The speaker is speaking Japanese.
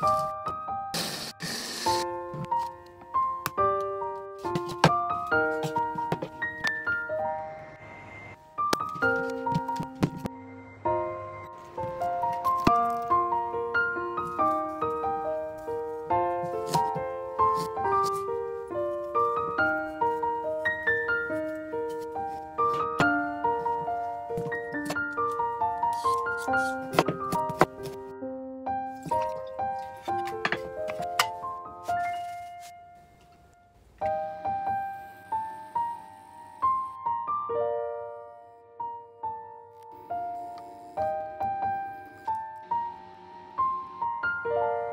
you you.